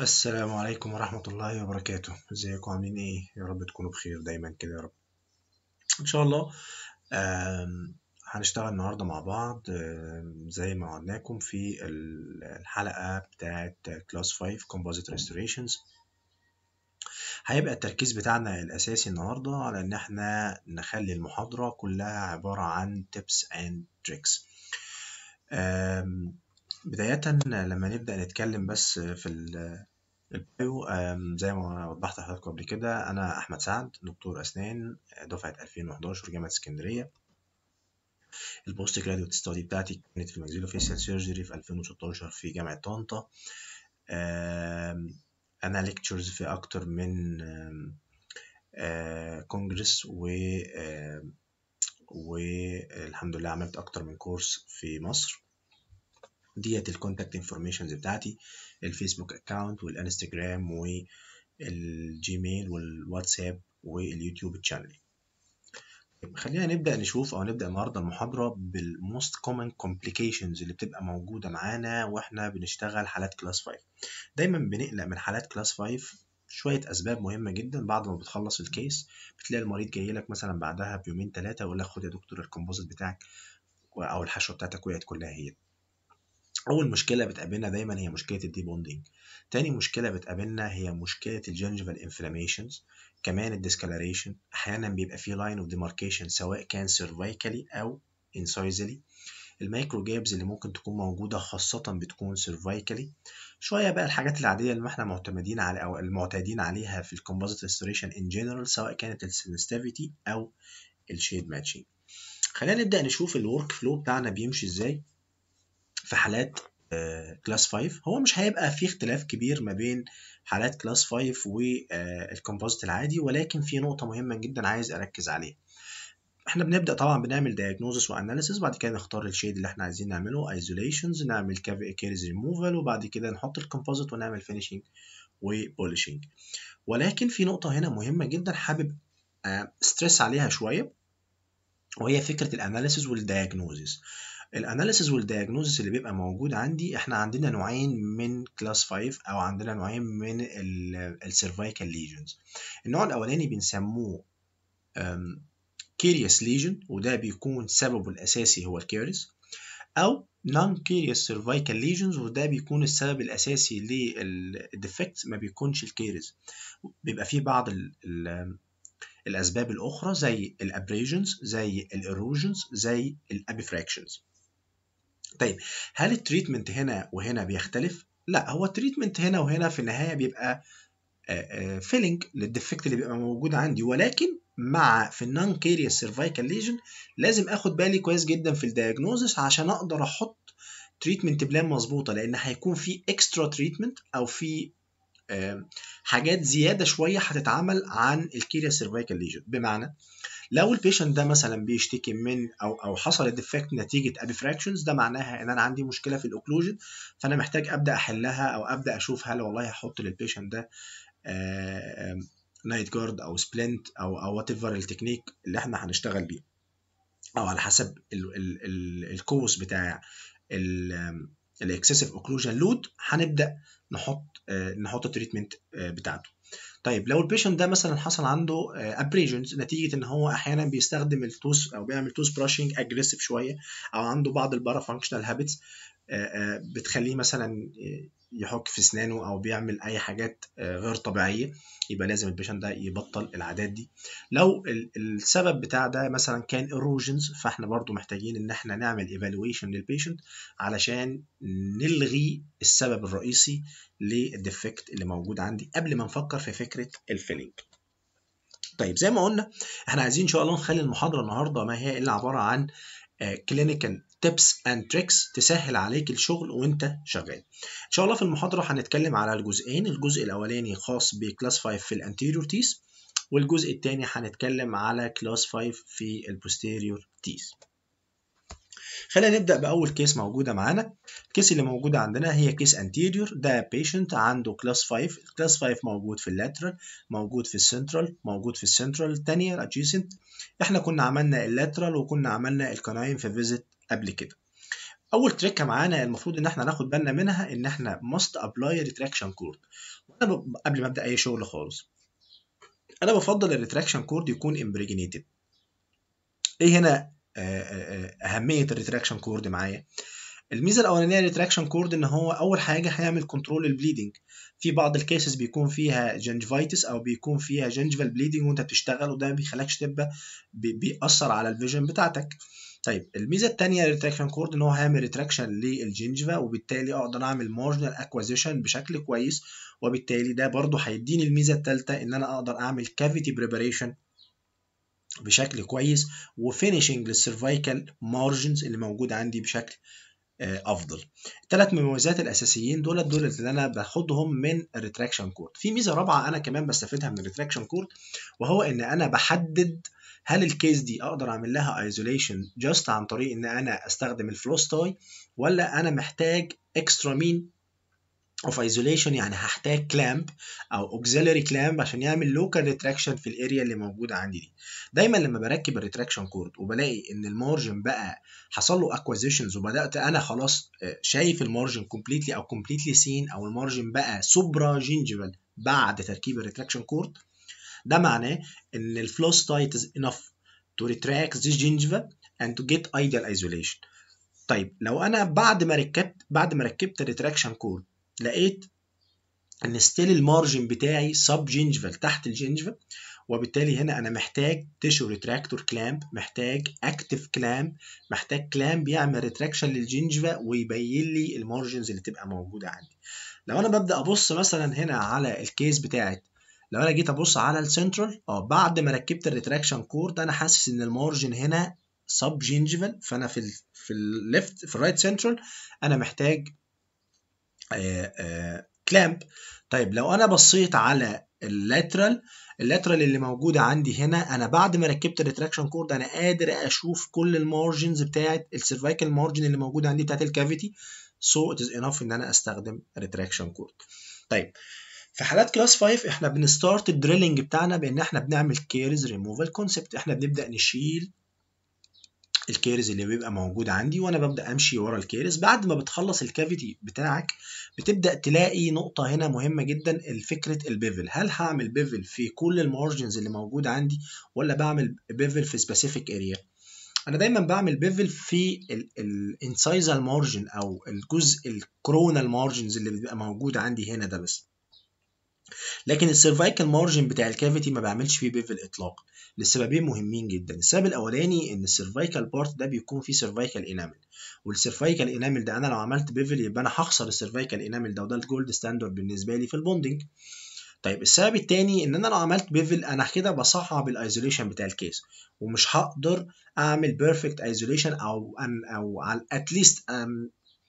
السلام عليكم ورحمة الله وبركاته. ازيكم؟ عاملين إيه؟ يا رب تكونوا بخير دايما كده يا رب. إن شاء الله هنشتغل النهاردة مع بعض. زي ما وعدناكم في ال- الحلقة بتاعت كلاس 5 Composite Restorations. هيبقى التركيز بتاعنا الأساسي النهاردة على إن إحنا نخلي المحاضرة كلها عبارة عن tips and tricks. بداية لما نبدأ نتكلم بس في ال bio زي ما وضحت لحضراتكم قبل كده أنا أحمد سعد دكتور أسنان دفعة 2011 جامعة اسكندرية. ال post graduate study بتاعتي كانت في ال maxillofacial surgery في 2016 في جامعة طنطا. أنا lecturer في أكتر من كونجرس و والحمد لله عملت أكتر من كورس في مصر. ديت ال contact informations بتاعتي الفيسبوك account والانستجرام والجيميل والواتساب واليوتيوب channel خلينا نبدأ نشوف أو نبدأ النهاردة المحاضرة بال most common complications اللي بتبقى موجودة معانا وإحنا بنشتغل حالات class 5 دايما بنقلق من حالات class 5 شوية أسباب مهمة جدا بعد ما بتخلص ال case بتلاقي المريض جاي لك مثلا بعدها بيومين ثلاثة يقول لك خد يا دكتور ال composite بتاعك أو الحشوة بتاعتك وقعت كلها هي. أول مشكلة بتقابلنا دايما هي مشكلة ال debonding تاني مشكلة بتقابلنا هي مشكلة ال gingival inflammations كمان ال discoloration أحيانا بيبقى فيه line of demarcation سواء كان cervically أو incisally ال micro gaps اللي ممكن تكون موجودة خاصة بتكون cervically شوية بقى الحاجات العادية اللي إحنا معتمدين على أو المعتادين عليها في ال composite restoration in general سواء كانت ال sensitivity أو ال shade matching خلينا نبدأ نشوف ال workflow بتاعنا بيمشي إزاي. في حالات class 5 هو مش هيبقى في اختلاف كبير ما بين حالات class 5 وال composite العادي ولكن في نقطة مهمة جدا عايز أركز عليها. إحنا بنبدأ طبعا بنعمل diagnosis و analysis بعد كده نختار ال shade اللي إحنا عايزين نعمله isolations نعمل كيرز ريموفال وبعد كده نحط ال composite ونعمل finishing و polishing ولكن في نقطة هنا مهمة جدا حابب stress عليها شوية وهي فكرة الاناليسيس والدياجنوزيس الاناليسيس والدياجنوزيس اللي بيبقى موجود عندي إحنا عندنا نوعين من class 5 أو عندنا نوعين من ال cervical lesions النوع الأولاني بنسموه carious lesion وده بيكون سببه الأساسي هو ال caries أو non carious cervical lesions وده بيكون السبب الأساسي لل defect ما بيكونش ال caries بيبقى فيه بعض ال ال الأسباب الأخرى زي ال abrasions زي ال erosions زي ال abfractions طيب هل ال treatment هنا وهنا بيختلف؟ لا هو ال treatment هنا وهنا في النهاية بيبقى filling لل defect اللي بيبقى موجود عندي. ولكن مع في ال non carious cervical lesion لازم آخد بالي كويس جدا في ال diagnosis عشان أقدر أحط treatment plan مظبوطة لأن هيكون في extra treatment أو في حاجات زيادة شوية هتتعمل عن ال carious cervical lesion. بمعنى لو ال patient ده مثلا بيشتكي من أو أو حصل defect نتيجة abfractions ده معناها إن أنا عندي مشكلة في ال occlusion فأنا محتاج أبدأ أحلها أو أبدأ أشوف هل والله هحط لل patient ده night guard أو splint أو أو whatever ال technique اللي إحنا هنشتغل بيه. أو على حسب ال cause بتاع ال excessive occlusion load هنبدأ نحط نحط ال treatment بتاعته. طيب لو ال patient ده مثلا حصل عنده abrasions نتيجة إن هو أحيانا بيستخدم ال tooth أو بيعمل tooth brushing aggressive شوية أو عنده بعض ال parafunctional habits بتخليه مثلا يحك في اسنانه أو بيعمل أي حاجات غير طبيعية يبقى لازم ال patient ده يبطل العادات دي. لو السبب بتاع ده مثلا كان erosions فإحنا برضو محتاجين إن إحنا نعمل evaluation لل patient علشان نلغي السبب الرئيسي لل defect اللي موجود عندي قبل ما نفكر في فكرة ال filling طيب زي ما قلنا إحنا عايزين إن شاء الله نخلي المحاضرة النهارده ما هي إلا عبارة عن clinical tips and tricks تسهل عليك الشغل وانت شغال. إن شاء الله في المحاضرة هنتكلم على الجزئين الجزء الأولاني خاص ب class 5 في ال anterior teeth والجزء الثاني هنتكلم على class 5 في ال posterior teeth خلينا نبدأ بأول case موجودة معانا. ال case اللي موجودة عندنا هي case anterior ده patient عنده class 5 class 5 موجود في ال lateral موجود في السنترال موجود في السنترال الثانية ال adjacent إحنا كنا عملنا ال lateral وكنا عملنا ال canine في visit قبل كده. أول trickه معانا المفروض إن إحنا ناخد بالنا منها إن إحنا must apply retraction cord وأنا. قبل ما أبدأ أي شغل خالص أنا بفضل ال retraction cord يكون impregnated إيه هنا أهمية ال retraction cord معايا؟ الميزة الأولانية لل retraction cord إن هو أول حاجة هيعمل control ال bleeding في بعض ال cases بيكون فيها gingivitis أو بيكون فيها gingival bleeding وأنت بتشتغل وده ما بيخليكش تبقى بيأثر على ال vision بتاعتك. طيب الميزة الثانية لل retraction cord إن هو هيعمل retraction لل gingiva وبالتالي أقدر أعمل marginal exposition بشكل كويس وبالتالي ده برضو هيديني الميزة الثالثه إن أنا أقدر أعمل cavity preparation بشكل كويس و finishing لل cervical margins اللي موجوده عندي بشكل أفضل. الثلاث مميزات الأساسيين دول دول اللي أنا باخدهم من ال retraction cord في ميزة رابعة أنا كمان بستفيدها من ال retraction cord وهو إن أنا بحدد هل ال case دي أقدر أعمل لها isolation just عن طريق إن أنا أستخدم ال floss tie ولا أنا محتاج extra mean of isolation يعني هحتاج clamp أو auxiliary clamp عشان يعمل local retraction في ال area اللي موجودة عندي دي. دايما لما بركب ال retraction cord وبلاقي إن ال margin بقى حصل له اكوزيشنز وبدأت أنا خلاص شايف ال margin completely أو completely seen أو ال margin بقى supragingival بعد تركيب ال retraction cord ده معناه إن ال floss tie is enough to retract this gingiva and to get ideal isolation. طيب لو أنا بعد ما ركبت بعد ما ركبت ال retraction cord لقيت إن still ال margin بتاعي subgingival تحت ال gingiva وبالتالي هنا أنا محتاج tissue retractor clamp محتاج active clamp محتاج clamp يعمل retraction لل gingiva ويبين لي ال margins اللي تبقى موجودة عندي. لو أنا ببدأ أبص مثلا هنا على ال case بتاعت لو أنا جيت ابص على السنترال آه بعد ما ركبت ال retraction cord أنا حاسس إن ال margin هنا subgingival فأنا في ال في ال left في ال right central أنا محتاج clamp طيب لو أنا بصيت على ال lateral ال lateral اللي موجودة عندي هنا أنا بعد ما ركبت ال retraction cord أنا قادر أشوف كل ال margins بتاعت ال cervical margin اللي موجودة عندي بتاعت ال cavity so it is enough إن أنا أستخدم retraction cord طيب في حالات class 5 إحنا بن start ال drilling بتاعنا بإن إحنا بنعمل كيرز ريموفال كونسبت. إحنا بنبدأ نشيل ال caries اللي بيبقى موجود عندي وأنا ببدأ أمشي ورا ال caries. بعد ما بتخلص ال cavity بتاعك بتبدأ تلاقي نقطة هنا مهمة جدا الفكرة ال bevel. هل هعمل bevel في كل ال margins اللي موجوده عندي ولا بعمل bevel في specific area أنا دايما بعمل bevel في ال incisal margin أو الجزء ال coronal margins اللي بيبقى موجود عندي هنا ده بس. لكن ال cervical margin بتاع ال cavity ما بعملش فيه bevel اطلاقا لسببين مهمين جدا. السبب الأولاني إن ال cervical part ده بيكون فيه cervical enamel وال cervical enamel ده أنا لو عملت bevel يبقى أنا هخسر ال cervical enamel ده وده ال gold standard بالنسبة لي في ال bonding طيب السبب التاني إن أنا لو عملت bevel أنا كده بصعب ال isolation بتاع ال case ومش هقدر أعمل perfect isolation أو أو على at least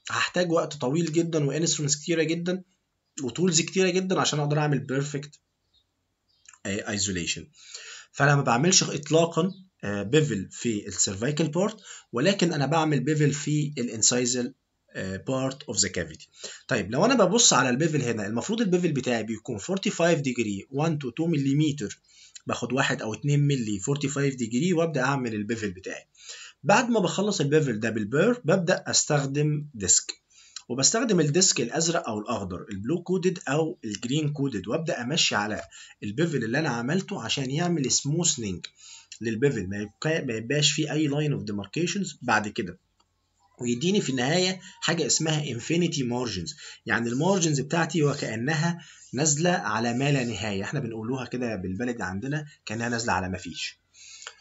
هحتاج وقت طويل جدا و instruments كتيرة جدا و tools كتيرة جدا عشان أقدر أعمل perfect isolation فأنا ما بعملش اطلاقا bevel في ال cervical part ولكن أنا بعمل bevel في ال incisal part of the cavity طيب لو أنا ببص على ال bevel هنا المفروض ال bevel بتاعي بيكون 45 degree 1 to 2 ملم باخد 1 أو 2 ملي 45 degree وأبدأ أعمل ال bevel بتاعي. بعد ما بخلص ال bevel ده بال bur ببدأ أستخدم disc وبستخدم ال disc الأزرق أو الأخضر ال blue coded أو ال green coded وأبدأ أمشي على ال bevel اللي أنا عملته عشان يعمل smoothening لل bevel. ما يبقاش فيه أي line of demarcations بعد كده. ويديني في النهاية حاجة اسمها infinity margins يعني ال margins بتاعتي وكانها نازلة على ما لا نهاية. إحنا بنقولوها كده بالبلد عندنا كأنها نازلة على ما فيش.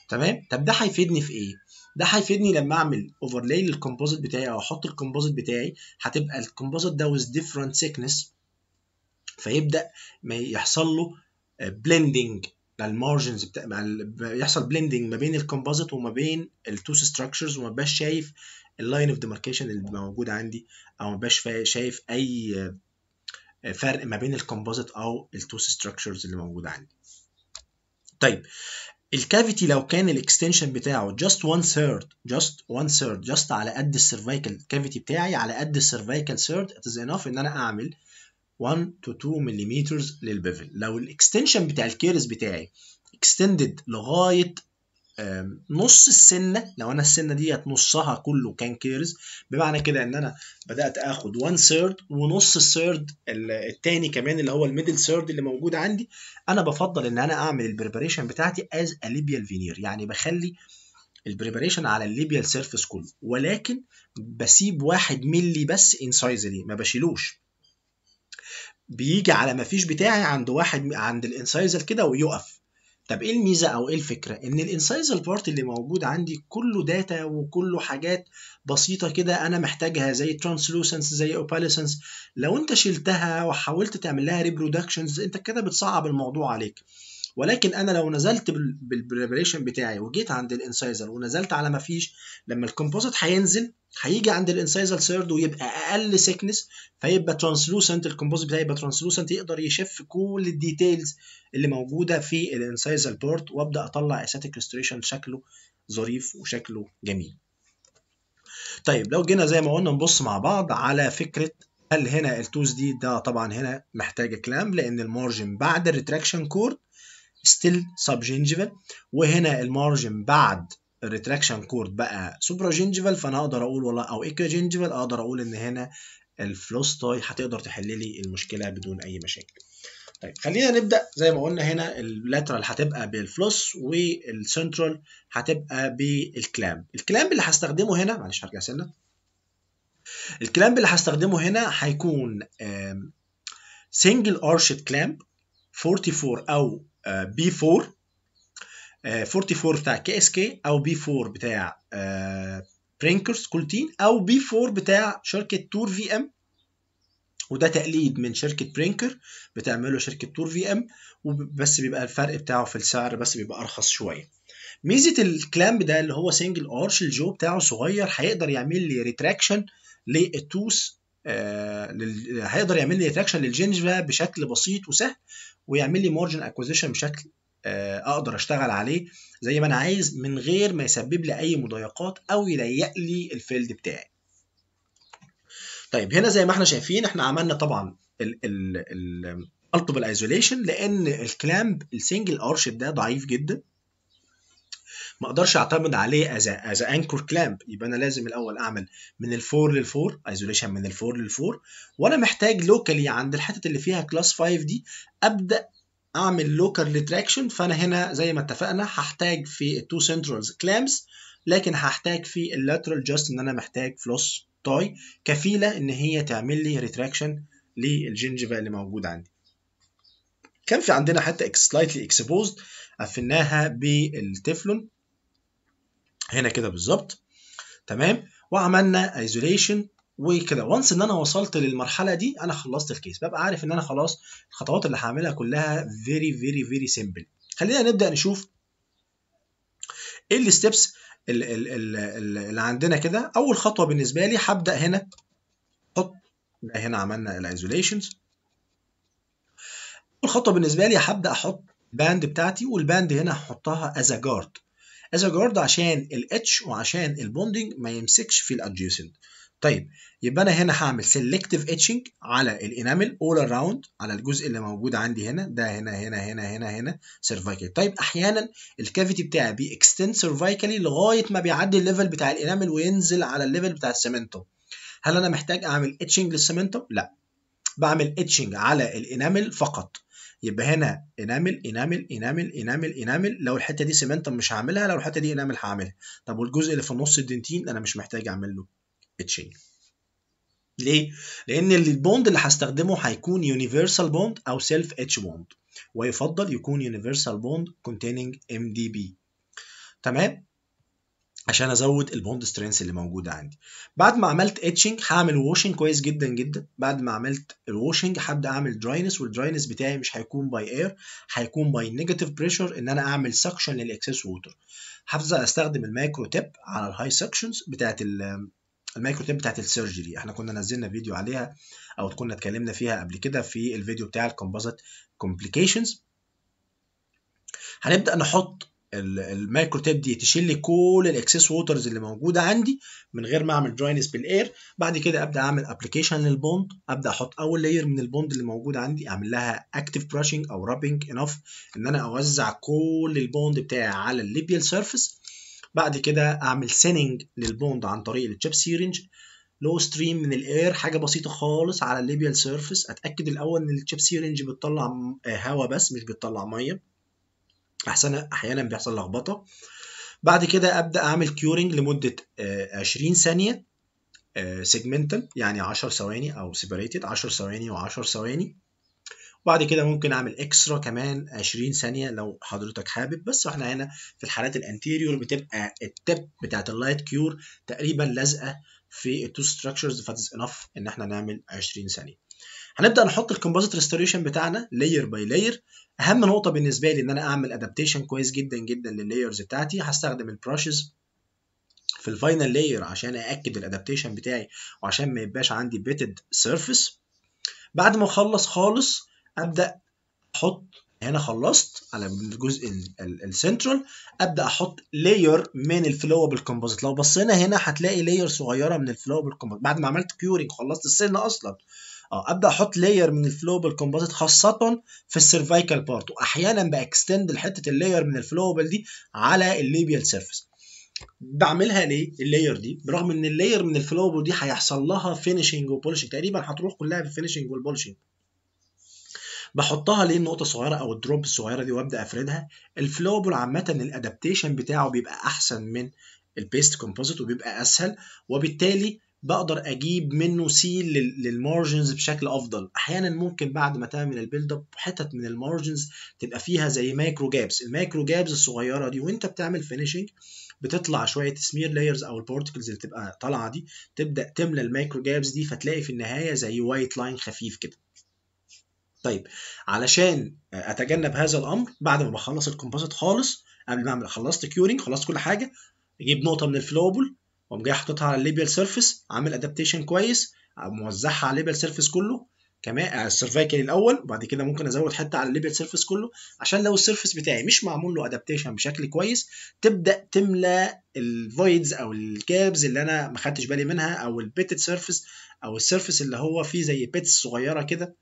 تمام؟ طب ده هيفيدني في إيه؟ ده هيفيدني لما أعمل overlay لل composite بتاعي أو أحط ال composite بتاعي. هتبقى ال composite ده with different thickness. فيبدأ ما يحصل له blending لل margins بتاع يحصل blending ما بين ال composite وما بين ال tooth structures وما بقاش شايف ال line of demarcation اللي موجود عندي أو ما بقاش شايف أي فرق ما بين ال composite أو ال tooth structures اللي موجوده عندي. طيب ال cavity لو كان ال extension بتاعه just one third just one third just على قد ال cervical cavity بتاعي على قد ال cervical third it is enough إن أنا أعمل 1 to 2 ملم لل bevel. لو ال extension بتاع ال caries بتاعي extended لغاية نص السنة لو أنا السنة ديت نصها كله كان caries بمعنى كده إن أنا بدأت آخد 1 third ونص ال third التاني كمان اللي هو ال middle third اللي موجود عندي. أنا بفضل إن أنا أعمل ال preparation بتاعتي as labial veneer يعني بخلي ال preparation على ال labial surface كله. ولكن بسيب واحد ملي بس incisally ما بشيلوش. بيجي على ما فيش بتاعي عند واحد عند ال incisal كده ويقف. طب إيه الميزة أو إيه الفكرة؟ إن ال incisal part اللي موجود عندي كله data وكله حاجات بسيطة كده أنا محتاجها زي translucence زي opalescence لو أنت شلتها وحاولت تعمل لها reproductions أنت كده بتصعب الموضوع عليك. ولكن أنا لو نزلت بال preparation بتاعي وجيت عند ال incisal ونزلت على ما فيش لما ال composite هينزل هيجي عند ال incisal third ويبقى أقل thickness فيبقى translucent ال composite بتاعي يبقى translucent يقدر يشف كل ال details اللي موجودة في ال incisal part وأبدأ أطلع esthetic restoration شكله ظريف وشكله جميل. طيب لو جينا زي ما قلنا نبص مع بعض على فكرة هل هنا ال tooth دي ده طبعا هنا محتاجة clamp لأن ال margin بعد ال retraction cord still subgingival وهنا ال margin بعد ال retraction cord بقى supragingival فأنا أقدر أقول والله أو equigingival أقدر أقول إن هنا ال floss tie هتقدر تحل لي المشكلة بدون أي مشاكل. طيب خلينا نبدأ زي ما قلنا هنا ال lateral هتبقى بال floss وال central هتبقى بال clamp ال clamp اللي هستخدمه هنا معلش هرجع سنة. ال clamp اللي هستخدمه هنا هيكون single arched clamp 44 أو B4 44 بتاع KSK أو B4 بتاع Brinker's Coltene أو B4 بتاع شركة TOR VM وده تقليد من شركة Brinker بتعمله شركة TOR VM بس بيبقى الفرق بتاعه في السعر بس بيبقى أرخص شوية ميزة ال clamp ده اللي هو single arch ال jaw بتاعه صغير هيقدر يعمل لي retraction لل tooth آه. هيقدر يعمل لي retraction لل gingiva بشكل بسيط وسهل ويعمل لي margin acquisition بشكل آه أقدر أشتغل عليه زي ما أنا عايز من غير ما يسبب لي أي مضايقات أو يضيق لي ال field بتاعي. طيب هنا زي ما إحنا شايفين إحنا عملنا طبعا ال multiple isolation لأن ال clamp ال single arch ده ضعيف جدا. ما أقدرش اعتمد عليه as as anchor clamp يبقى أنا لازم الأول اعمل من الفور للفور ايزوليشن من الفور للفور وأنا محتاج locally عند الحتت اللي فيها class 5 دي أبدأ أعمل local retraction فأنا هنا زي ما اتفقنا هحتاج في ال two centrals clamps لكن هحتاج في ال lateral just إن أنا محتاج floss tie كفيلة إن هي تعمل لي retraction لل gingiva اللي موجود عندي. كان في عندنا حتى slightly exposed قفلناها بال Teflon هنا كده بالظبط. تمام؟ وعملنا isolation وكده. once إن أنا وصلت للمرحلة دي أنا خلصت ال case ببقى عارف إن أنا خلاص الخطوات اللي هعملها كلها very very very simple خلينا نبدأ نشوف إيه ال steps اللي عندنا كده. أول خطوة بالنسبة لي هبدأ هنا. أحط هنا عملنا ال isolations اول خطوه بالنسبة لي هبدأ أحط ال band بتاعتي وال band هنا هحطها as guard as guard عشان ال etch وعشان ال bonding ما يمسكش في ال adjacent طيب يبقى أنا هنا هعمل selective etching على ال enamel all around على الجزء اللي موجود عندي هنا. ده هنا هنا هنا هنا هنا cervical طيب أحيانا ال cavity بتاعي بي extend cervically لغاية ما بيعدي ال level بتاع ال enamel وينزل على ال level بتاع ال cementum هل أنا محتاج أعمل etching لل cementum لا. بعمل etching على ال enamel فقط. يبقى هنا enamel enamel enamel enamel enamel لو الحتة دي cementum مش هعملها لو الحتة دي enamel هعملها طب والجزء اللي في النص ال dentin أنا مش محتاج أعمل له etching ليه؟ لأن ال bond اللي هستخدمه هيكون universal bond أو self etch bond ويفضل يكون universal bond containing MDP تمام؟ عشان أزود ال bond strength اللي موجودة عندي. بعد ما عملت etching هعمل washing كويس جدا جدا. بعد ما عملت ال washing هبدأ أعمل dryness وال dryness بتاعي مش هيكون by air هيكون by negative pressure إن أنا أعمل suction لل excess water هبدأ أستخدم ال micro tip على ال high suctions بتاعت ال micro tip بتاعت ال surgery إحنا كنا نزلنا فيديو عليها أو كنا اتكلمنا فيها قبل كده في الفيديو بتاع ال composite complications هنبدأ نحط ال micro tip دي تشيل لي كل ال excess waters اللي موجوده عندي من غير ما اعمل dryness بال air بعد كده ابدا اعمل application لل bond ابدا أحط اول layer من ال bond اللي موجود عندي اعمل لها active brushing أو rubbing enough إن أنا أوزع كل ال bond بتاعي على ال labial surface بعد كده أعمل thinning لل bond عن طريق ال chip syringe لو stream من ال air حاجة بسيطة خالص على ال labial surface أتأكد الأول إن ال chip syringe بتطلع هواء بس مش بتطلع مية. أحسن أحيانا بيحصل لخبطة. بعد كده أبدأ أعمل curing لمدة 20 ثانية segmental يعني 10 ثواني أو separated 10 ثواني و10 ثواني. وبعد كده ممكن أعمل extra كمان 20 ثانية لو حضرتك حابب. بس إحنا هنا في الحالات ال anterior بتبقى ال tip بتاعت ال light cure تقريبا لازقة في ال tooth structures that's enough إن إحنا نعمل 20 ثانية. هنبدأ نحط ال composite restoration بتاعنا layer by layer أهم نقطة بالنسبة لي إن أنا أعمل adaptation كويس جدا جدا لل layers بتاعتي. هستخدم ال brushes في ال final layer عشان أأكد ال adaptation بتاعي وعشان ما يبقاش عندي pitted surface بعد ما أخلص خالص أبدأ أحط هنا خلصت على الجزء السنترال أبدأ أحط layer من ال flowable composite لو بصينا هنا هتلاقي layer صغيرة من ال flowable composite بعد ما عملت curing خلصت السن أصلا. آه أبدأ أحط layer من ال flowable composite خاصة في ال cervical part وأحيانا ب extend حتة ال layer من ال flowable دي على ال labial surface بعملها ليه؟ ال layer دي برغم إن ال layer من ال flowable دي هيحصل لها finishing و polishing تقريبا هتروح كلها في ال finishing وال polishing بحطها ليه؟ النقطة الصغيرة أو ال drop الصغيرة دي وأبدأ أفردها. ال flowable عامة ال adaptation بتاعه بيبقى أحسن من ال paste composite وبيبقى أسهل وبالتالي بقدر أجيب منه seal لل margins بشكل أفضل. أحيانا ممكن بعد ما تعمل ال build up حتت من ال margins تبقى فيها زي micro gaps. ال micro gaps الصغيرة دي وانت بتعمل finishing بتطلع شوية smear layers أو ال particles اللي تبقى طالعة دي تبدأ تملى ال micro gaps دي فتلاقي في النهاية زي white line خفيف كده. طيب علشان أتجنب هذا الأمر بعد ما بخلص ال composite خالص قبل ما أعمل خلصت curing خلصت كل حاجة أجيب نقطة من ال flowable واقوم جاي حاططها على ال labial surface عامل adaptation كويس موزعها على ال labial surface كله. كمان على ال cervical الأول وبعد كده ممكن أزود حتة على ال labial surface كله عشان لو ال surface بتاعي مش معمول له adaptation بشكل كويس تبدأ تملى ال voids أو ال gaps اللي أنا ما خدتش بالي منها أو ال pitted surface أو ال surface اللي هو فيه زي pits صغيرة كده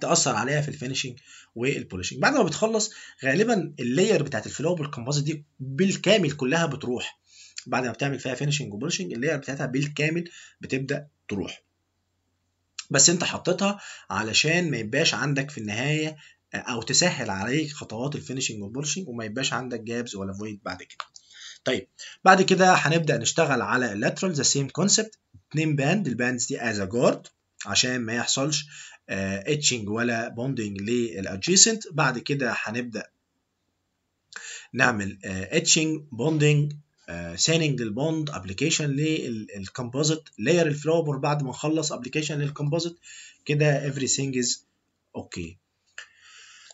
تأثر عليها في ال finishing وال polishing بعد ما بتخلص غالبا ال layer بتاعت ال flowable composite دي بالكامل كلها بتروح. بعد ما بتعمل فيها finishing و polishing ال layer بتاعتها بالكامل بتبدأ تروح. بس انت حطيتها علشان ما يبقاش عندك في النهاية أو تسهل عليك خطوات ال finishing وال polishing وما يبقاش عندك gaps ولا void بعد كده. طيب بعد كده هنبدأ نشتغل على ال lateral the same concept اتنين band ال bands دي as guard عشان ما يحصلش etching ولا bonding لل adjacent بعد كده هنبدأ نعمل etching bonding thinning لل bond application لل composite layer ال flowable بعد ما نخلص application لل composite كده everything is okay.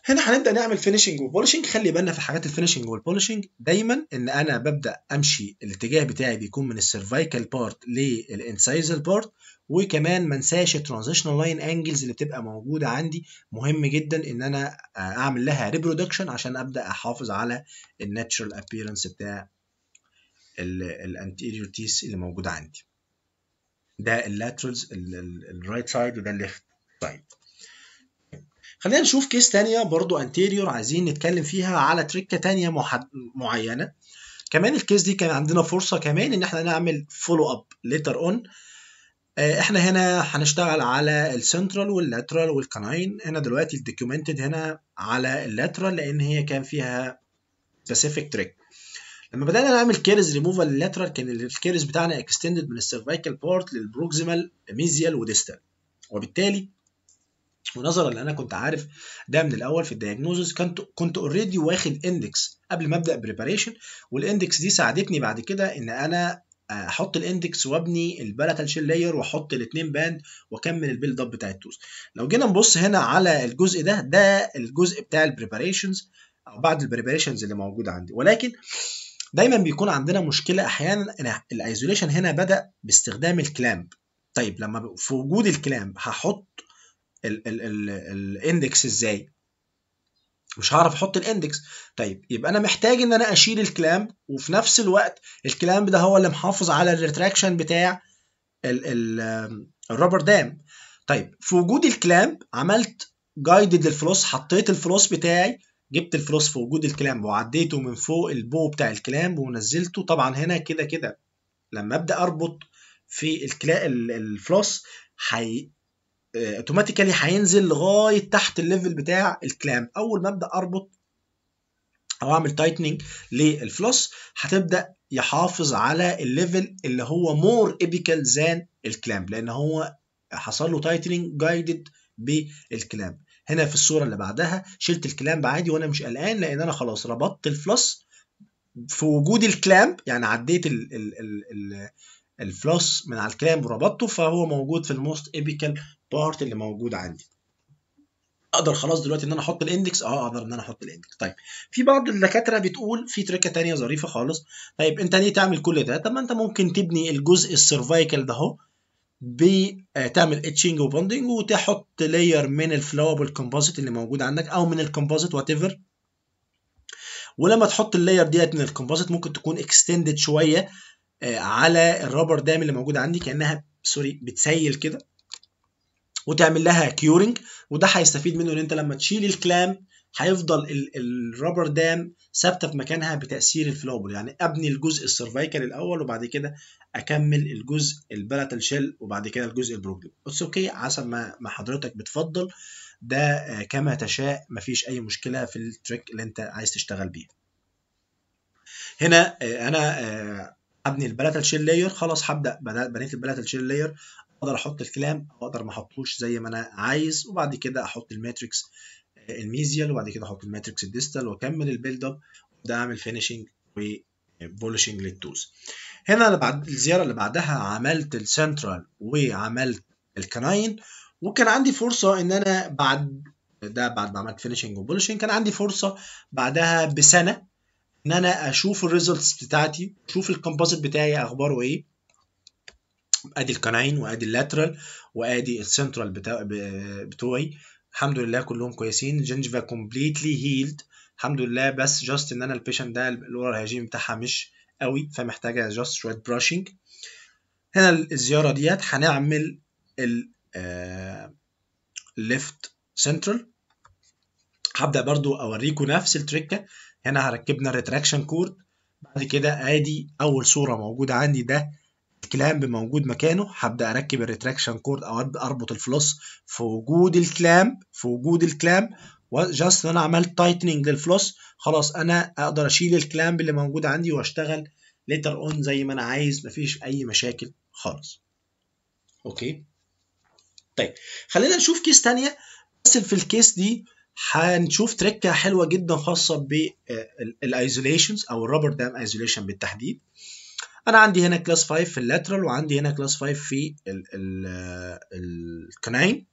هنا هنبدأ نعمل finishing و polishing خلي بالنا في حاجات ال finishing وال polishing دايما إن أنا ببدأ أمشي الاتجاه بتاعي بيكون من ال cervical part لل incisal part وكمان ما انساش ال transitional line angles اللي بتبقى موجودة عندي. مهم جدا إن أنا أعمل لها reproduction عشان أبدأ أحافظ على ال natural appearance بتاع ال anterior teeth اللي موجوده عندي. ده ال laterals ال right side وده ال left side خلينا نشوف case تانية برضو anterior عايزين نتكلم فيها على trick ة تانية. معينة. كمان ال case دي كان عندنا فرصة كمان إن إحنا نعمل follow up later on إحنا هنا هنشتغل على ال central وال lateral وال canine هنا دلوقتي ال documented هنا على ال lateral لأن هي كان فيها specific trick لما بدأنا نعمل كيرز ريموفال لللاترال كان الكيرز بتاعنا اكستندد من ال cervical part لل proximal mesial و distal وبالتالي ونظرا ان أنا كنت عارف ده من الأول في ال diagnosis كنت كنت already واخد index قبل ما أبدأ preparation وال index دي ساعدتني بعد كده إن أنا أحط ال index وأبني ال palatal shell layer وأحط الاثنين band وأكمل ال build up بتاع ال tooth. لو جينا نبص هنا على الجزء ده ده الجزء بتاع ال preparations أو بعد ال preparations اللي موجوده عندي. ولكن دايما بيكون عندنا مشكلة أحيانا إن ال isolation هنا بدأ باستخدام ال clamp. طيب لما في وجود ال clamp هحط ال index إزاي؟ مش هعرف أحط ال index. طيب يبقى أنا محتاج إن أنا أشيل ال clamp وفي نفس الوقت ال clamp ده هو اللي محافظ على ال retraction بتاع ال rubber dam. طيب في وجود ال clamp عملت guided لل floss حطيت ال floss بتاعي جبت ال floss في وجود ال clamp وعديته من فوق ال bow بتاع ال clamp ونزلته. طبعا هنا كده كده لما أبدأ أربط في ال floss حي automatically هينزل لغاية تحت ال level بتاع ال clamp. أول ما أبدأ أربط أو أعمل tightening لل floss هتبدأ يحافظ على ال level اللي هو more apical than ال clamp لأن هو حصل له tightening guided بال clamp. هنا في الصورة اللي بعدها شلت ال clamp عادي وأنا مش قلقان لأن أنا خلاص ربطت ال floss في وجود ال clamp يعني عديت ال ال ال ال ال floss من على ال clamp وربطته فهو موجود في ال most apical part اللي موجود عندي. أقدر خلاص دلوقتي إن أنا أحط ال index؟ آه أقدر إن أنا أحط ال index. طيب في بعض الدكاترة بتقول في trick ه تانية ظريفة خالص. طيب أنت ليه تعمل كل ده؟ طب ما أنت ممكن تبني الجزء ال cervical ده أهو. بتعمل etching و bonding وتحط layer من ال flowable composite اللي موجود عندك أو من ال composite whatever ولما تحط ال layer ديت من ال composite ممكن تكون extended شوية على ال rubber dam اللي موجود عندي كأنها sorry بتسيل كده. وتعمل لها curing وده هيستفيد منه إن أنت لما تشيل ال clamp هيفضل ال rubber dam ثابتة في مكانها بتأثير ال flowable يعني أبني الجزء ال cervical الأول وبعد كده أكمل الجزء ال palatal shell وبعد كده الجزء البروجلي it's okay حسب ما حضرتك بتفضل. ده كما تشاء. مفيش أي مشكلة في ال trick اللي أنت عايز تشتغل بيه. هنا أنا ابني ال palatal shell layer خلاص هبدأ بنيت ال palatal shell layer أقدر أحط ال clamp أقدر ما أحطوش زي ما أنا عايز. وبعد كده أحط ال matrix ال mesial وبعد كده أحط ال matrix ال distal واكمل ال build up وابدا اعمل finishing و polishing لل tooth. هنا اللي بعد الزيارة اللي بعدها عملت السنترال وعملت ال canine وكان عندي فرصة إن أنا بعد ده بعد ما عملت finishing و polishing كان عندي فرصة بعدها بسنة إن أنا أشوف ال results بتاعتي أشوف ال composite بتاعي أخباره إيه. أدي ال canine وأدي ال lateral وأدي السنترال بتوعي. الحمد لله كلهم كويسين. ال gingiva completely healed الحمد لله. بس just إن أنا ال patient ده ال oral hygiene بتاعها مش قوي فمحتاجة just شوية brushing هنا الزيارة ديت هنعمل ال left central هبدأ برضو أوريكم نفس ال trick هنا هركبنا ال retraction cord بعد كده آدي أول صورة موجودة عندي ده ال clamp موجود مكانه هبدأ أركب ال retraction cord أو أربط ال floss في وجود ال clamp في وجود ال clamp و just أنا عملت tightening لل floss خلاص أنا أقدر أشيل ال clamp اللي موجود عندي وأشتغل later on زي ما أنا عايز مفيش أي مشاكل خالص. okay؟ طيب خلينا نشوف case تانية. بس في ال case دي هنشوف trick حلوة جدا خاصة بال isolations أو ال rubber dam isolation بالتحديد. أنا عندي هنا class 5 في ال lateral وعندي هنا class 5 في ال canine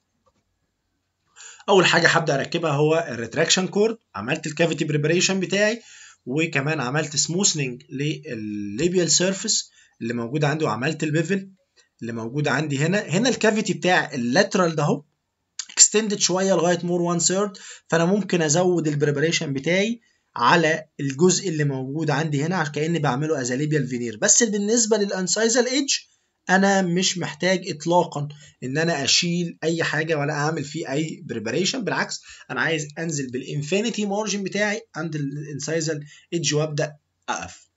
أول حاجة هبدأ أركبها هو ال retraction cord عملت ال cavity preparation بتاعي وكمان عملت سموثنج للليبيال سيرفيس اللي موجود عندي وعملت ال bevel اللي موجود عندي هنا. هنا ال cavity بتاع ال lateral ده أهو extended شوية لغاية more 1 third فأنا ممكن أزود ال preparation بتاعي على الجزء اللي موجود عندي هنا كأني بعمله as a labial veneer بس بالنسبة لل incisal edge أنا مش محتاج اطلاقا إن أنا أشيل أي حاجة ولا أعمل فيه أي preparation بالعكس أنا عايز أنزل بال infinity margin بتاعي عند ال incisal edge وأبدأ أقف.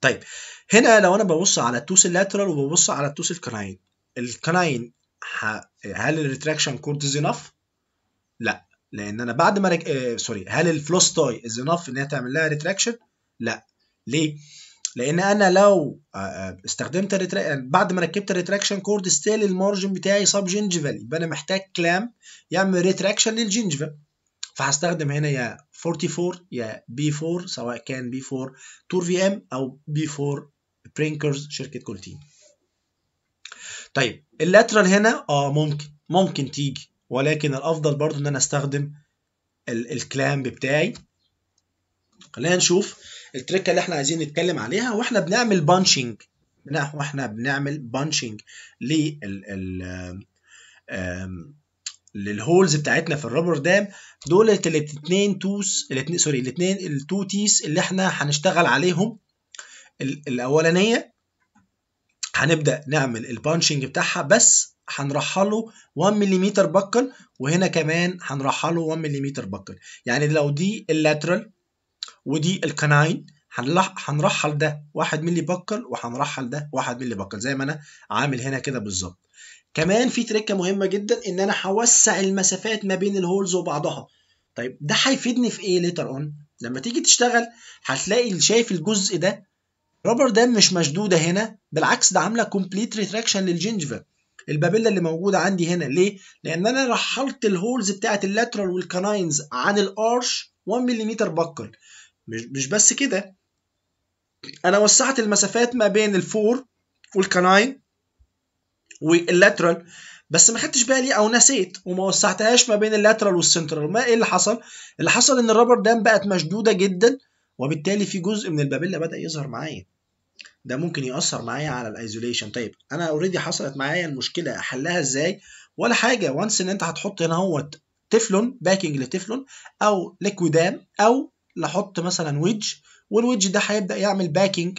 طيب هنا لو أنا ببص على ال tooth ال lateral وببص على ال tooth ال canine ال canine هل ال retraction cord is enough؟ لا. لأن أنا بعد ما رك... آه sorry هل ال floss tie is enough إن هي تعمل لها retraction؟ لا ليه؟ لأن أنا لو استخدمت ال retra... بعد ما ركبت ال retraction cord still ال margin بتاعي subgingival يبقى أنا محتاج clamp يعمل retraction لل gingiva فهستخدم هنا يا 44 يا B4 سواء كان B4 تور في ام أو B4 Brinker's شركة Coltene طيب ال lateral هنا آه ممكن ممكن تيجي ولكن الأفضل برضو إن أنا أستخدم ال clamp بتاعي. خلينا نشوف ال trick اللي إحنا عايزين نتكلم عليها. وإحنا بنعمل punching وإحنا بنعمل punching لل لل holes بتاعتنا في ال rubber dam دول الاثنين tooth الاثنين sorry الاثنين ال two teeth اللي إحنا هنشتغل عليهم الأولانية. هنبدأ نعمل ال punching بتاعها بس هنرحله 1 ملم buccal وهنا كمان هنرحله 1 ملم buccal يعني لو دي ال lateral ودي ال canine هنرحل ده 1 ملي buccal وهنرحل ده 1 ملي buccal زي ما أنا عامل هنا كده بالظبط. كمان في trick مهمة جدا إن أنا هوسع المسافات ما بين ال holes وبعضها. طيب ده هيفيدني في إيه later on لما تيجي تشتغل هتلاقي شايف الجزء ده rubber dam مش مشدودة هنا بالعكس ده عاملة complete retraction لل gingiva ال papilla اللي موجودة عندي هنا ليه؟ لأن أنا رحلت ال holes بتاعة ال lateral وال canines عن ال arch 1 ملم buccal مش مش بس كده. أنا وسعت المسافات ما بين ال four وال canine وال lateral بس ما خدتش بالي أو نسيت وما وسعتهاش ما بين ال lateral وال central ما إيه اللي حصل؟ اللي حصل إن ال rubber dam بقت مشدودة جدا وبالتالي في جزء من ال papilla بدأ يظهر معايا. ده ممكن يأثر معايا على ال isolation طيب أنا already حصلت معايا المشكلة أحلها إزاي؟ ولا حاجة once إن أنت هتحط هنا أهوت تفلون packing لتفلون أو liquid dam أو نحط مثلا wedge وال wedge ده هيبدأ يعمل packing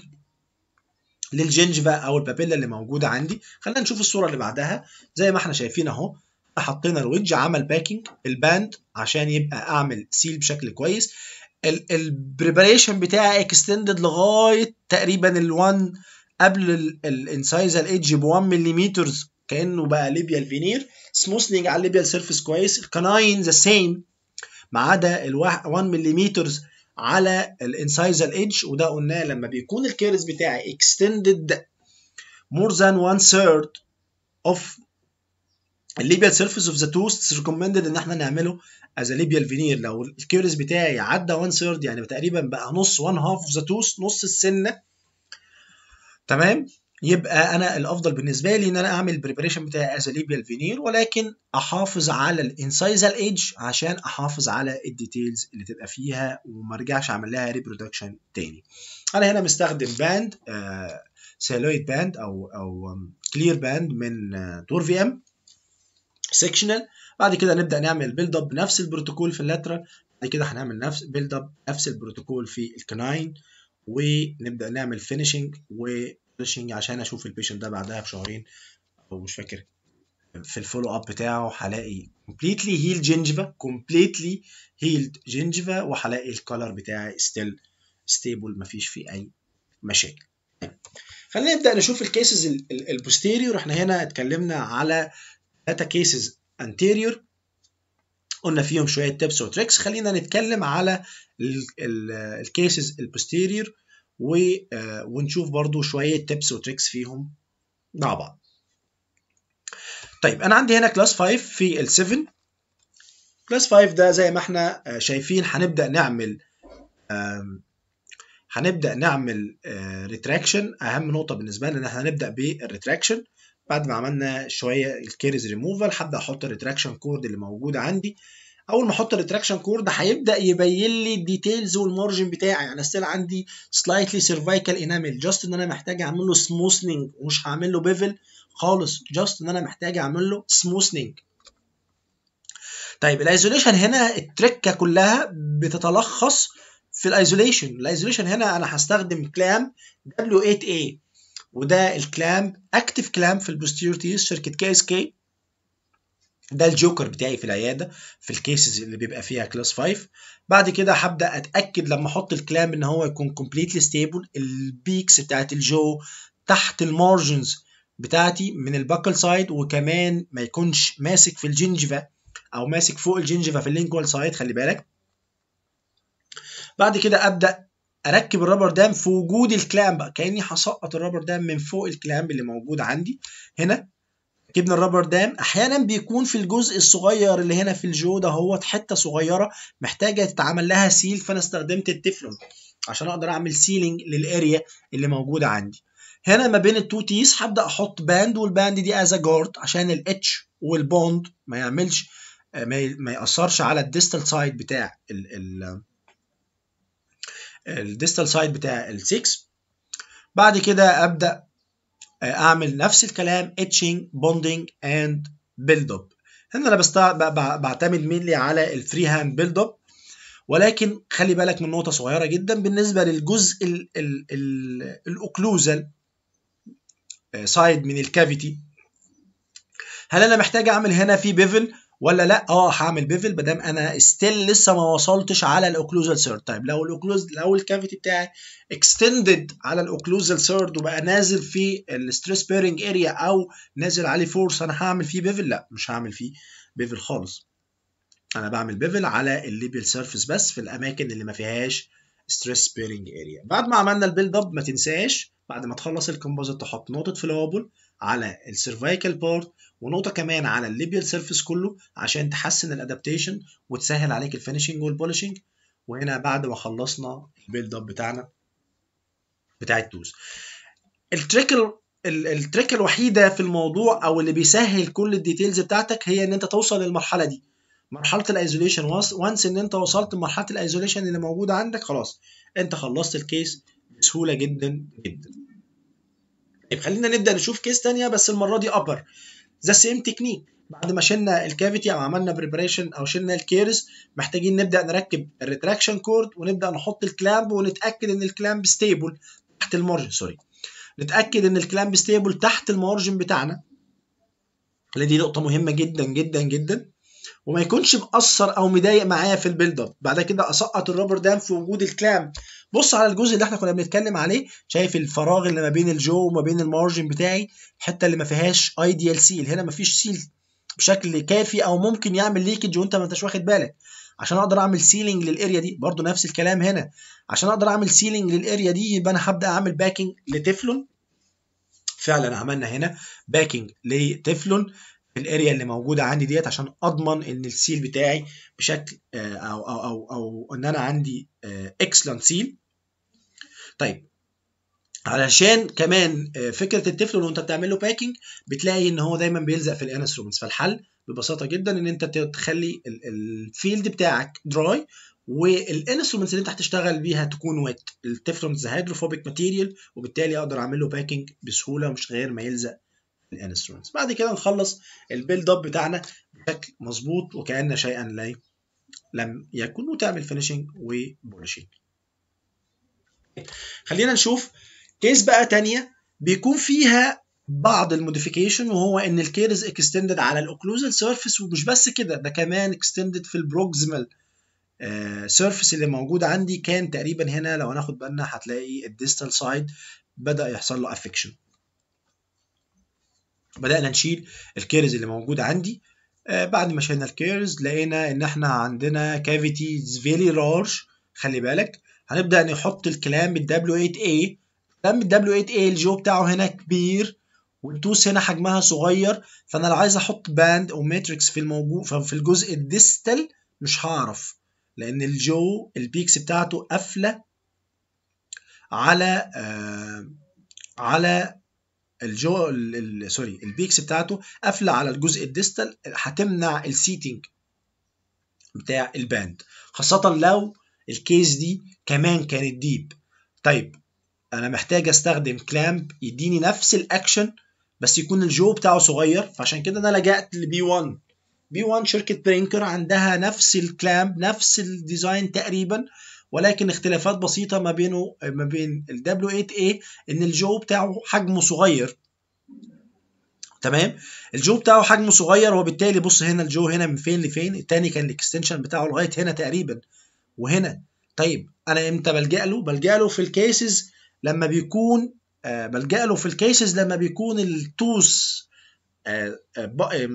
لل gingiva أو ال papilla اللي موجودة عندي. خلينا نشوف الصورة اللي بعدها. زي ما إحنا شايفين أهو حطينا ال wedge عمل packing ال band عشان يبقى أعمل seal بشكل كويس. ال preparation بتاعي extended لغاية تقريبا ال1 قبل ال incisal edge ب 1 ملم كأنه بقى labial veneer smoothening على ال labial surface كويس. ال canine the same ما عدا ال 1 ملم على ال incisal edge وده قلناه لما بيكون ال caries بتاعي extended more than one third of ال labial surface of the tooth recommended إن إحنا نعمله as labial veneer لو ال caries بتاعي عدى 1 third يعني تقريبا بقى نص 1 هاف اوف ذا توست نص السنة تمام؟ يبقى أنا الأفضل بالنسبة لي إن أنا أعمل ال preparation بتاعي as labial veneer ولكن أحافظ على ال incisal edge عشان أحافظ على ال details اللي تبقى فيها وما أرجعش أعمل لها reproduction تاني. أنا هنا مستخدم band آه celluloid band أو أو clear band من آه تور في إم. sectional بعد كده نبدأ نعمل build up بنفس البروتوكول في ال lateral. بعد كده هنعمل نفس build up نفس البروتوكول في ال canine. ونبدأ نعمل finishing و finishing عشان أشوف ال patient ده بعدها بشهرين. أو مش فاكر. في ال follow up بتاعه هلاقي completely heal gingiva completely healed gingiva وهلاقي ال color بتاعي still stable مفيش فيه أي مشاكل. خلينا نبدأ نشوف ال cases ال posterior إحنا هنا اتكلمنا على ثلاثة cases anterior. قلنا فيهم شوية tips و tricks خلينا نتكلم على ال cases ال posterior ونشوف برضو شوية tips و tricks فيهم مع بعض. طيب أنا عندي هنا class 5 في ال 7 class 5 ده زي ما إحنا شايفين هنبدأ نعمل هنبدأ نعمل retraction أهم نقطة بالنسبة لنا إن إحنا هنبدأ بال retraction بعد ما عملنا شوية الكيرز ريموفال هبدا أحط ال retraction cord اللي موجود عندي. أول ما أحط ال retraction cord هيبدأ يبين لي ال details وال margin بتاعي. أنا still عندي slightly cervical enamel just إن أنا محتاج أعمل له smoothening ومش هعمل له bevel خالص just إن أنا محتاج أعمل له smoothening طيب ال isolation هنا ال trick كلها بتتلخص في ال isolation. ال isolation هنا أنا هستخدم clamp W8A وده ال clamp active clamp في ال posterior teeth شركة كي إس كي. ده الجوكر بتاعي في العيادة في ال cases اللي بيبقى فيها class 5 بعد كده هبدأ أتأكد لما أحط ال clamp إن هو يكون completely stable ال beaks بتاعت ال jaw تحت ال margins بتاعتي من ال buccal side وكمان ما يكونش ماسك في ال gingiva أو ماسك فوق ال gingiva في ال lingual side خلي بالك. بعد كده أبدأ اركب ال rubber dam في وجود ال clamp بقى كأني هسقط ال rubber dam من فوق ال clamp اللي موجود عندي. هنا ركبنا ال rubber dam. أحيانا بيكون في الجزء الصغير اللي هنا في ال jaw ده هو حتة صغيرة محتاجة تتعمل لها seal فأنا استخدمت التفلون عشان أقدر أعمل sealing لل area اللي موجودة عندي. هنا ما بين ال two teeth هبدأ أحط band وال band دي as guard عشان ال etch وال bond ما يعملش ما يأثرش على ال distal side بتاع ال ال ال distal side بتاع ال 6 بعد كده أبدأ أعمل نفس الكلام etching bonding and build up. هنا أنا بستع... بعتمد mainly على ال free hand build up ولكن خلي بالك من نقطة صغيرة جدا بالنسبة للجزء ال... ال... ال... ال occlusal side من ال cavity هل أنا محتاج أعمل هنا في bevel ولا لا؟ آه هعمل bevel ما دام أنا still لسه ما وصلتش على ال occlusal third طيب لو ال occlus لو ال cavity بتاعي extended على ال occlusal third وبقى نازل في ال stress bearing area أو نازل عليه force أنا هعمل فيه bevel؟ لا مش هعمل فيه bevel خالص. أنا بعمل bevel على ال labial surface بس في الأماكن اللي ما فيهاش stress bearing area بعد ما عملنا ال build up ما تنساش بعد ما تخلص ال composite تحط نقطة flowable على ال cervical part ونقطة كمان على ال labial surface كله عشان تحسن ال adaptation وتسهل عليك ال finishing وال polishing وهنا بعد ما خلصنا ال build up بتاعنا بتاع ال tooth ال trick ال trick الوحيدة في الموضوع أو اللي بيسهل كل ال details بتاعتك هي إن أنت توصل للمرحلة دي. مرحلة ال isolation once إن أنت وصلت لمرحلة ال isolation اللي موجودة عندك خلاص. أنت خلصت ال case بسهولة جدا جدا. طيب خلينا نبدأ نشوف case تانية بس المرة دي upper the same technique بعد ما شلنا ال cavity أو عملنا preparation أو شلنا ال caries محتاجين نبدأ نركب ال retraction cord ونبدأ نحط ال clamp ونتأكد إن ال clamp stable تحت ال margin sorry نتأكد إن ال clamp stable تحت ال margin بتاعنا. اللي دي نقطة مهمة جدا جدا جدا. وما يكونش مأثر أو مضايق معايا في ال build up بعد كده اسقط ال rubber dam في وجود ال clamp. بص على الجزء اللي إحنا كنا بنتكلم عليه. شايف الفراغ اللي ما بين ال jaw وما بين ال margin بتاعي. الحتة اللي ما فيهاش ideal seal هنا ما فيش seal بشكل كافي أو ممكن يعمل leakage وانت ما انتش واخد بالك. عشان أقدر اعمل sealing لل area دي. برضو نفس الكلام هنا. عشان أقدر اعمل sealing لل area دي يبقى أنا هبدأ اعمل packing ل Teflon فعلا عملنا هنا packing ل Teflon في ال area اللي موجودة عندي ديت عشان أضمن إن ال seal بتاعي بشكل أو أو أو, أو إن أنا عندي excellent seal طيب علشان كمان فكرة التفلون وأنت بتعمل له packing بتلاقي إن هو دايما بيلزق في ال instruments فالحل ببساطة جدا إن أنت تخلي ال field بتاعك dry وال instruments اللي أنت هتشتغل بيها تكون wet التفلون hydrophobic material وبالتالي أقدر أعمل له packing بسهولة من غير ما يلزق ال instruments بعد كده نخلص ال build up بتاعنا. بشكل مظبوط وكأن شيئا لا لم يكن. وتعمل finishing و polishing خلينا نشوف case بقى تانية بيكون فيها بعض ال modification وهو إن ال caries extended على ال occlusal surface ومش بس كده ده كمان extended في ال proximal surface اللي موجود عندي. كان تقريبا هنا لو هناخد بالنا هتلاقي ال distal side بدأ يحصل له affection بدأنا نشيل ال caries اللي موجودة عندي. آه بعد ما شلنا ال caries لقينا إن إحنا عندنا cavities very large خلي بالك هنبدأ نحط ال clamp ال W8A ال clamp ال W8A ال jaw بتاعه هنا كبير وال tooth هنا حجمها صغير. فأنا لو عايز أحط band أو matrix في الموجود في الجزء ال distal مش هعرف لأن ال jaw ال beaks بتاعته قافلة على آه على ال jaw sorry ال beaks بتاعته قافلة على الجزء ال distal هتمنع ال seating بتاع ال band. خاصة لو ال case دي كمان كانت deep. طيب أنا محتاج أستخدم clamp يديني نفس الأكشن بس يكون ال jaw بتاعه صغير فعشان كده أنا لجأت ل B1 B1 شركة برينكر عندها نفس ال clamp نفس ال design تقريبا ولكن اختلافات بسيطة ما بينه ما بين ال W8A إن ال jaw بتاعه حجمه صغير. تمام؟ ال jaw بتاعه حجمه صغير وبالتالي بص هنا ال jaw هنا من فين لفين التاني كان ال extension بتاعه لغاية هنا تقريبا وهنا. طيب أنا إمتى بلجأ له؟ بلجأ له في ال cases لما بيكون آه بلجأ له في ال cases لما بيكون ال tooth آه آه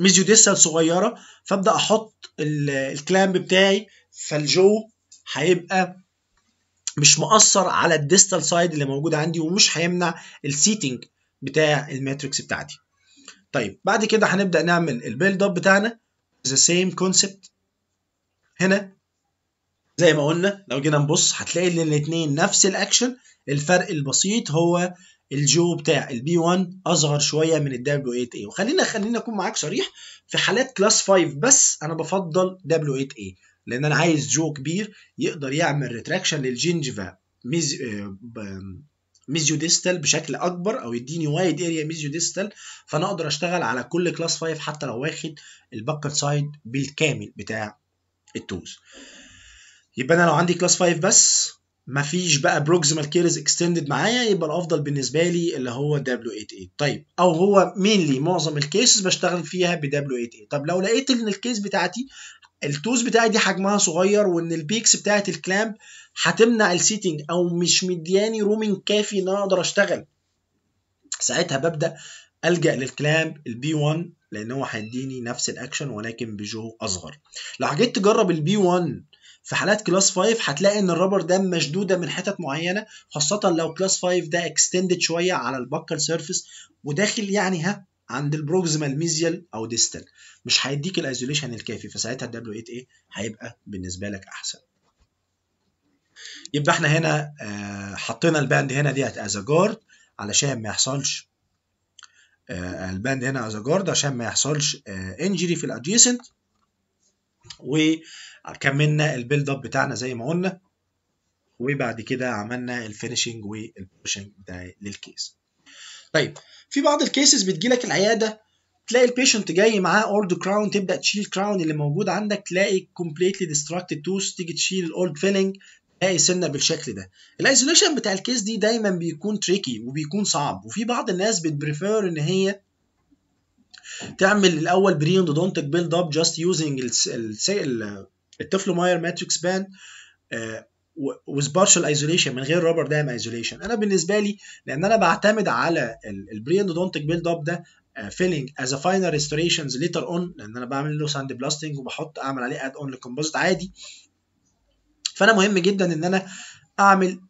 mesiodistal صغيرة فأبدأ أحط ال clamp بتاعي فال jaw هيبقى مش مؤثر على ال distal side اللي موجود عندي ومش هيمنع ال seating بتاع ال matrix بتاعتي. طيب بعد كده هنبدأ نعمل ال build up بتاعنا. the same concept هنا زي ما قلنا لو جينا نبص هتلاقي إن الاثنين نفس الاكشن الفرق البسيط هو ال jaw بتاع ال B1 أصغر شوية من ال W8A وخلينا خلينا أكون معاك صريح في حالات class 5 بس أنا بفضل W8A لأن أنا عايز jaw كبير يقدر يعمل retraction لل gingiva mes... mesiodistal بشكل أكبر أو يديني wide area mesiodistal فأنا أقدر أشتغل على كل class 5 حتى لو واخد ال buccal side بالكامل بتاع ال tooth يبقى أنا لو عندي class 5 بس مفيش بقى proximal caries extended معايا يبقى الأفضل بالنسبة لي اللي هو W8A طيب أو هو mainly معظم ال cases بشتغل فيها ب W8A طب لو لقيت إن ال case بتاعتي ال tooth بتاعي دي حجمها صغير وإن ال beaks بتاعت ال clamp هتمنع ال seating أو مش مدياني rooming كافي إن أنا أقدر أشتغل. ساعتها ببدأ ألجأ لل clamp ال B1 لأن هو هيديني نفس الأكشن ولكن ب jaw أصغر. لو جيت تجرب ال B1 في حالات class 5 هتلاقي إن ال rubber ده مشدودة من حتت معينة خاصة لو class 5 ده extended شوية على ال buccal surface وداخل يعني ها عند ال proximal mesial أو distal مش هيديك ال isolation الكافي فساعتها ال W8A هيبقى بالنسبة لك أحسن. يبقى إحنا هنا آه حطينا ال band هنا that as guard علشان ما يحصلش آه ال band هنا as guard عشان ما يحصلش injury في ال adjacent وكملنا ال build up بتاعنا زي ما قلنا. وبعد كده عملنا ال finishing وال polishing بتاعي لل case طيب في بعض ال cases بتجيلك العيادة تلاقي ال patient جاي معاه old crown تبدأ تشيل ال crown اللي موجود عندك تلاقي completely destructed tooth تيجي تشيل ال old filling تلاقي سنة بالشكل ده. ال isolation بتاع ال case دي دايما بيكون tricky وبيكون صعب وفي بعض الناس بت prefer إن هي تعمل الأول pre-endodontic build up just using ال Tofflemire matrix band with partial isolation من غير rubber dam isolation أنا بالنسبة لي لأن أنا بعتمد على ال pre-endodontic build up ده filling as final restorations later on لأن أنا بعمل له sand blasting وبحط أعمل عليه add on لل composite عادي. فأنا مهم جدا إن أنا أعمل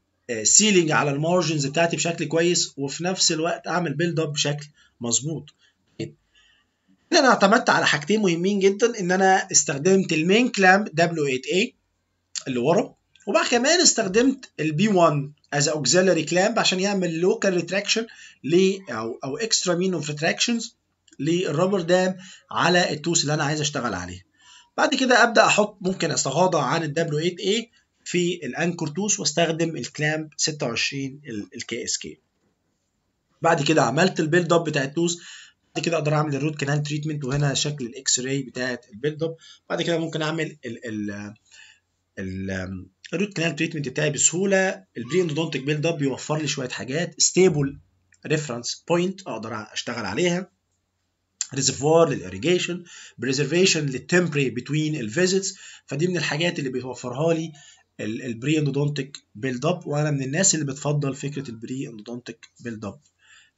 sealing على ال margins بتاعتي بشكل كويس وفي نفس الوقت أعمل build up بشكل مظبوط. هنا أنا اعتمدت على حاجتين مهمين جدا إن أنا استخدمت ال main clamp W8A اللي ورا وبعد كمان استخدمت ال B1 as auxiliary clamp عشان يعمل local retraction ل أو أو extra mean of retractions لل rubber dam على ال tooth اللي أنا عايز أشتغل عليه. بعد كده أبدأ أحط ممكن أتغاضى عن ال W8A في ال anchor tooth واستخدم ال clamp 26 ال KSK بعد كده عملت ال build up بتاع ال tooth. بعد كده أقدر أعمل ال root canal treatment وهنا شكل ال x-ray بتاعت ال build up بعد كده ممكن أعمل ال ال ال الroot canal treatment بتاعي بسهولة. ال pre-endodontic build up بيوفر لي شوية حاجات. stable reference point أقدر أشتغل عليها. reservoir لل irrigation preservation لل temporary between ال visits فدي من الحاجات اللي بيوفرها لي ال pre-endodontic build up وأنا من الناس اللي بتفضل فكرة ال pre-endodontic build up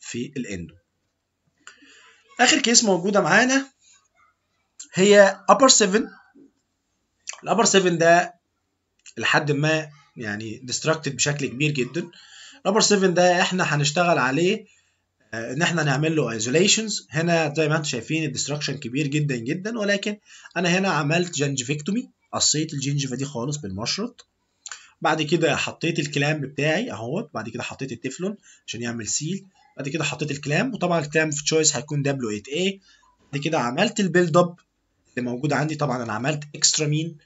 في ال endo آخر case موجودة معانا هي upper 7 ال upper 7 ده لحد ما يعني destructed بشكل كبير جدا. ال upper 7 ده إحنا هنشتغل عليه إن إحنا نعمل له isolations هنا زي ما أنتم شايفين ال destruction كبير جدا جدا ولكن أنا هنا عملت gingivectomy قصيت ال gingiva دي خالص بالمشرط. بعد كده حطيت ال clamp بتاعي أهوت بعد كده حطيت ال Teflon عشان يعمل seal بعد كده حطيت ال clamp وطبعا ال clamp of choice هيكون W8A بعد كده عملت ال build up اللي موجود عندي طبعا أنا عملت extra mean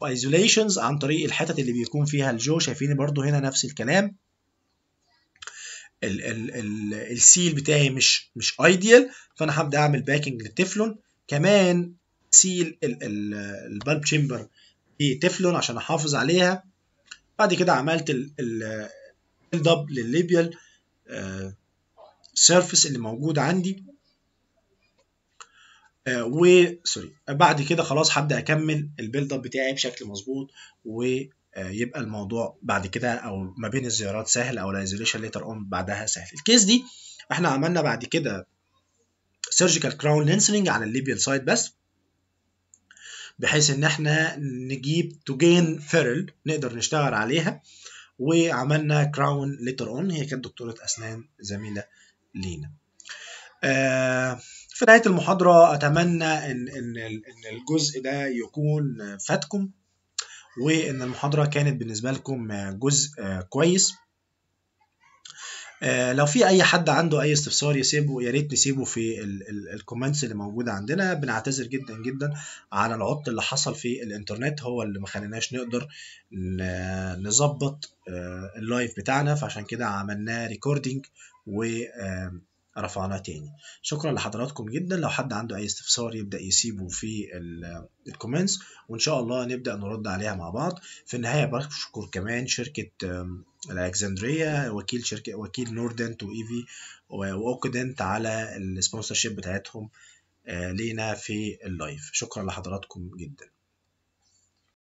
و isolations عن طريق الحتت اللي بيكون فيها ال jaw. شايفين برضو هنا نفس الكلام. ال ال ال ال seal بتاعي مش مش ideal فأنا هبدأ أعمل packing لل Teflon كمان seal ال pulp chamber ب Teflon عشان أحافظ عليها. بعد كده عملت ال build up لل labial surface اللي موجود عندي. آه و sorry بعد كده خلاص هبدأ أكمل ال build up بتاعي بشكل مظبوط ويبقى الموضوع بعد كده أو ما بين الزيارات سهل أو ال isolation later on بعدها سهل. ال case دي إحنا عملنا بعد كده surgical crown lengthening على ال labial side بس بحيث إن إحنا نجيب to gain ferrule نقدر نشتغل عليها وعملنا crown later on هي كانت دكتورة أسنان زميلة لينا. آه في نهاية المحاضرة أتمنى ان إن إن الجزء ده يكون فاتكم وإن المحاضرة كانت بالنسبة لكم جزء كويس. آه، لو في أي حد عنده أي استفسار يسيبه يا ريت نسيبه في ال comments اللي موجودة عندنا. بنعتذر جدا جدا على العطل اللي حصل في الإنترنت هو اللي ما خليناش نقدر نظبط آه، ال live بتاعنا. فعشان كده عملناه recording ورفعناه تاني شكرا لحضراتكم جدا. لو حد عنده أي استفسار يبدأ يسيبه في ال comments وإن شاء الله نبدأ نرد عليها مع بعض. في النهاية بشكر كمان شركة آم، الكسندريه وكيل شركة وكيل نوردنت وإيفي واوكيدنت على ال sponsorship بتاعتهم آه، لينا في ال live. شكرا لحضراتكم جدا.